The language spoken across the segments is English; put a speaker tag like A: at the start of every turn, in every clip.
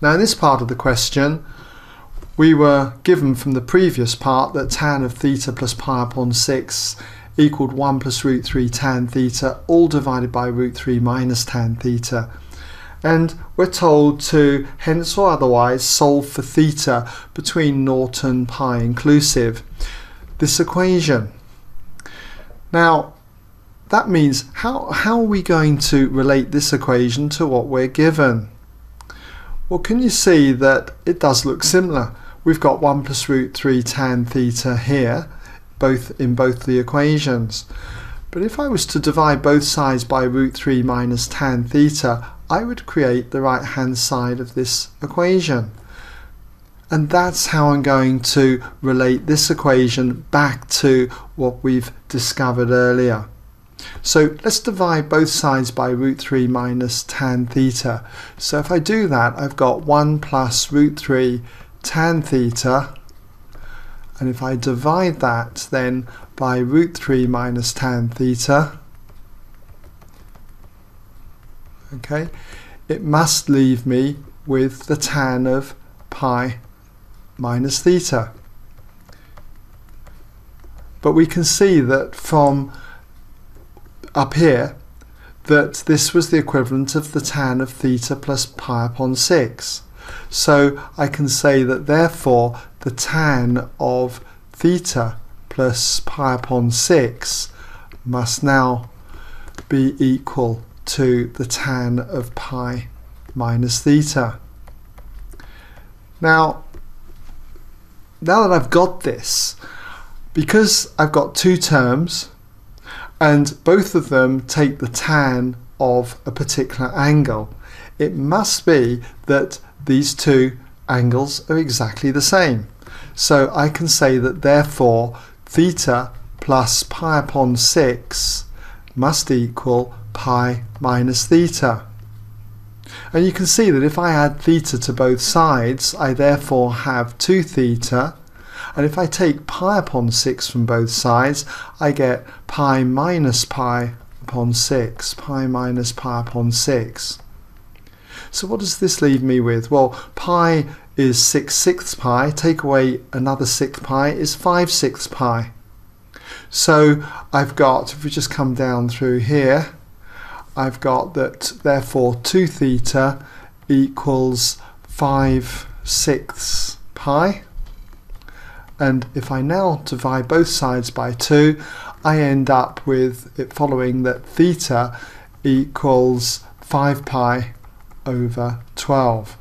A: Now in this part of the question, we were given from the previous part that tan of theta plus pi upon 6 equaled 1 plus root 3 tan theta, all divided by root 3 minus tan theta. And we're told to, hence or otherwise, solve for theta between naught and pi inclusive. This equation. Now, that means how, how are we going to relate this equation to what we're given? Well, can you see that it does look similar? We've got 1 plus root 3 tan theta here, both in both the equations. But if I was to divide both sides by root 3 minus tan theta, I would create the right hand side of this equation. And that's how I'm going to relate this equation back to what we've discovered earlier. So let's divide both sides by root 3 minus tan theta. So if I do that, I've got 1 plus root 3 tan theta. And if I divide that then by root 3 minus tan theta, okay, it must leave me with the tan of pi minus theta. But we can see that from up here that this was the equivalent of the tan of theta plus pi upon 6. So I can say that therefore the tan of theta plus pi upon 6 must now be equal to the tan of pi minus theta. Now, now that I've got this, because I've got two terms, and both of them take the tan of a particular angle, it must be that these two angles are exactly the same. So I can say that therefore theta plus pi upon 6 must equal pi minus theta. And you can see that if I add theta to both sides, I therefore have 2 theta and if I take pi upon 6 from both sides, I get pi minus pi upon 6, pi minus pi upon 6. So what does this leave me with? Well, pi is 6 sixths pi, take away another 6 pi is 5 sixths pi. So I've got, if we just come down through here, I've got that therefore 2 theta equals 5 sixths pi and if I now divide both sides by 2 I end up with it following that theta equals 5 pi over 12.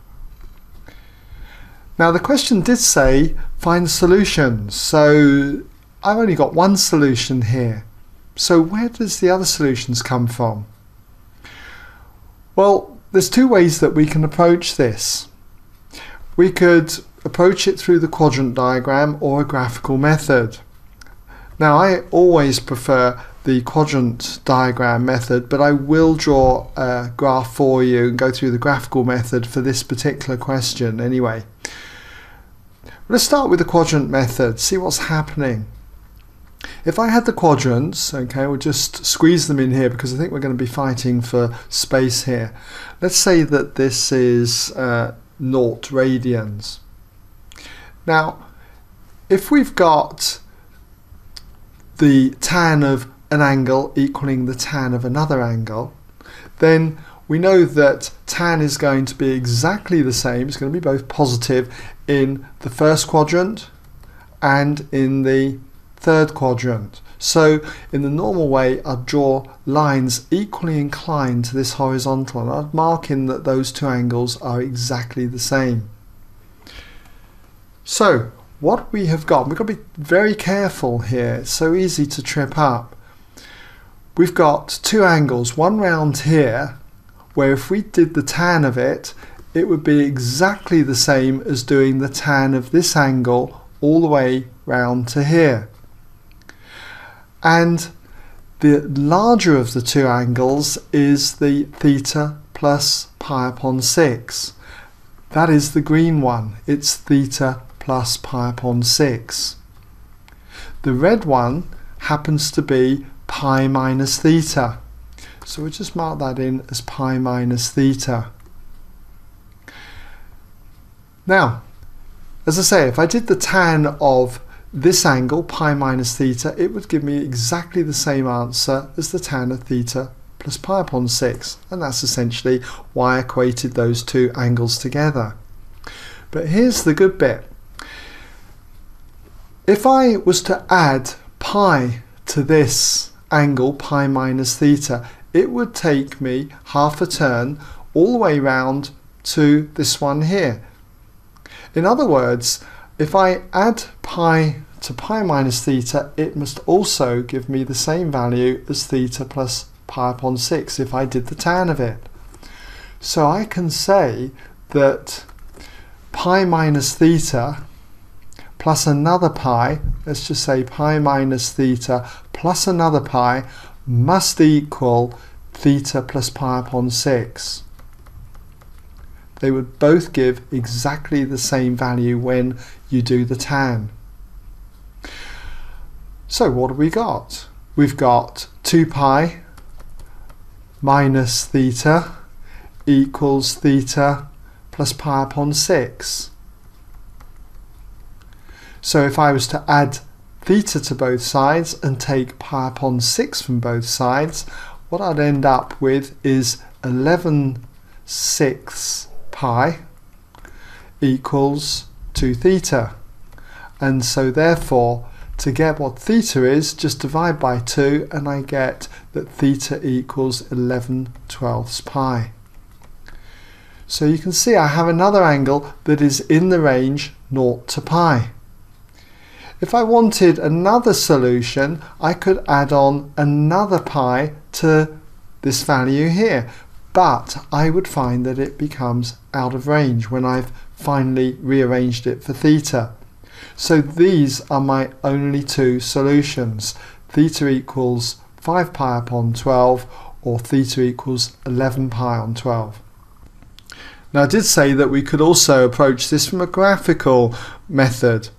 A: Now the question did say find solutions so I've only got one solution here so where does the other solutions come from? Well there's two ways that we can approach this. We could approach it through the quadrant diagram or a graphical method. Now I always prefer the quadrant diagram method but I will draw a graph for you and go through the graphical method for this particular question anyway. Let's start with the quadrant method, see what's happening. If I had the quadrants, okay, we'll just squeeze them in here because I think we're going to be fighting for space here. Let's say that this is uh, naught radians. Now, if we've got the tan of an angle equaling the tan of another angle, then we know that tan is going to be exactly the same, it's going to be both positive in the first quadrant and in the third quadrant. So in the normal way I'd draw lines equally inclined to this horizontal and I'd mark in that those two angles are exactly the same. So what we have got, we've got to be very careful here, it's so easy to trip up. We've got two angles, one round here, where if we did the tan of it, it would be exactly the same as doing the tan of this angle all the way round to here. And the larger of the two angles is the theta plus pi upon 6. That is the green one. It's theta plus pi upon 6. The red one happens to be pi minus theta. So we'll just mark that in as pi minus theta. Now, as I say, if I did the tan of this angle, pi minus theta, it would give me exactly the same answer as the tan of theta plus pi upon 6. And that's essentially why I equated those two angles together. But here's the good bit. If I was to add pi to this angle, pi minus theta, it would take me half a turn all the way round to this one here. In other words, if I add pi to pi minus theta, it must also give me the same value as theta plus pi upon 6 if I did the tan of it. So I can say that pi minus theta plus another pi, let's just say pi minus theta plus another pi must equal theta plus pi upon 6. They would both give exactly the same value when you do the tan. So what have we got? We've got 2 pi minus theta equals theta plus pi upon 6. So if I was to add theta to both sides and take pi upon 6 from both sides, what I'd end up with is 11 sixths pi equals 2 theta. And so therefore to get what theta is, just divide by 2 and I get that theta equals 11 twelfths pi. So you can see I have another angle that is in the range 0 to pi. If I wanted another solution, I could add on another pi to this value here, but I would find that it becomes out of range when I've finally rearranged it for theta. So these are my only two solutions. Theta equals 5 pi upon 12 or theta equals 11 pi on 12. Now I did say that we could also approach this from a graphical method.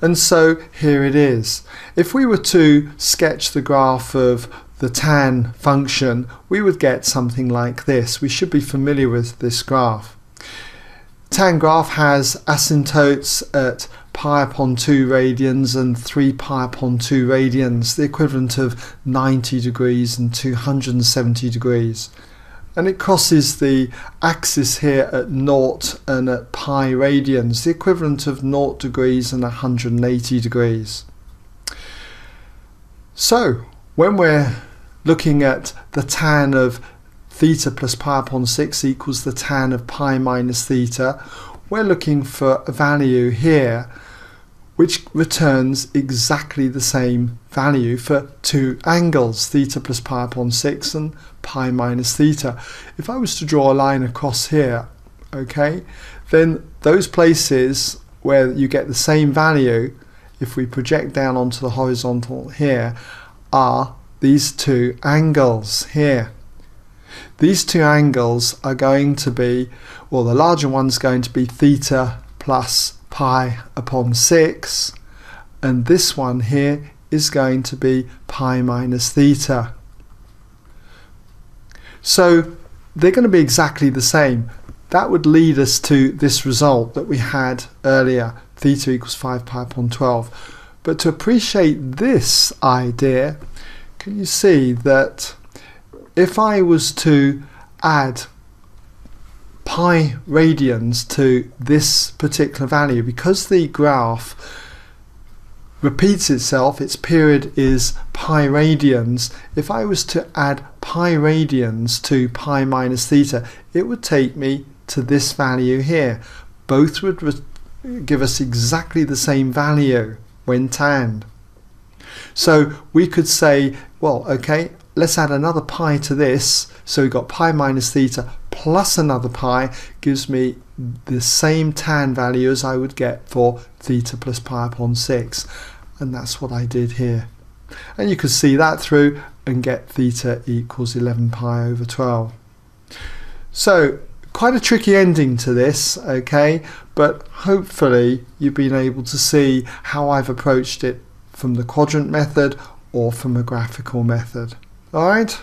A: And so here it is. If we were to sketch the graph of the tan function, we would get something like this. We should be familiar with this graph. Tan graph has asymptotes at pi upon 2 radians and 3 pi upon 2 radians, the equivalent of 90 degrees and 270 degrees. And it crosses the axis here at naught and at pi radians, the equivalent of 0 degrees and 180 degrees. So, when we're looking at the tan of theta plus pi upon 6 equals the tan of pi minus theta, we're looking for a value here which returns exactly the same value for two angles, theta plus pi upon 6 and pi minus theta. If I was to draw a line across here, okay, then those places where you get the same value, if we project down onto the horizontal here, are these two angles here. These two angles are going to be, well the larger one's going to be theta plus pi upon 6 and this one here is going to be pi minus theta. So they're going to be exactly the same. That would lead us to this result that we had earlier, theta equals 5 pi upon 12. But to appreciate this idea, can you see that if I was to add pi radians to this particular value because the graph repeats itself, its period is pi radians. If I was to add pi radians to pi minus theta, it would take me to this value here. Both would give us exactly the same value when tanned. So we could say, well, okay, let's add another pi to this. So we've got pi minus theta plus another pi gives me the same tan value as I would get for theta plus pi upon 6 and that's what I did here. And you can see that through and get theta equals 11 pi over 12 so quite a tricky ending to this okay? But hopefully you've been able to see how I've approached it from the quadrant method or from a graphical method. Alright